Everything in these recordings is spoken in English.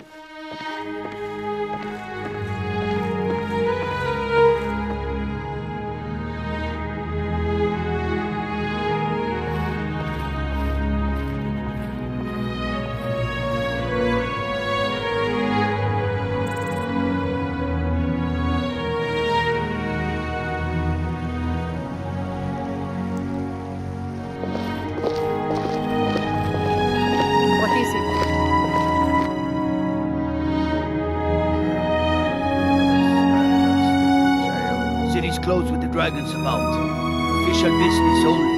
うん。City's closed with the dragons about. Official business only.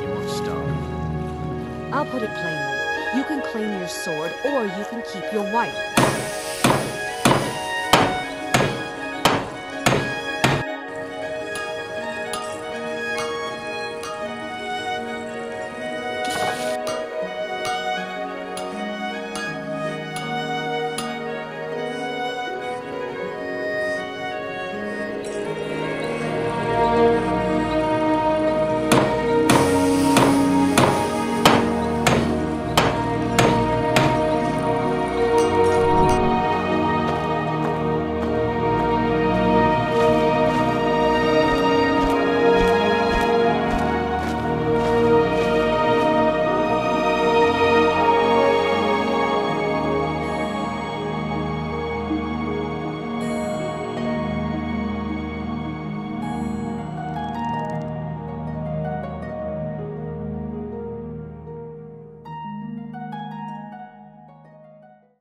You will starve. I'll put it plainly. You can claim your sword, or you can keep your wife.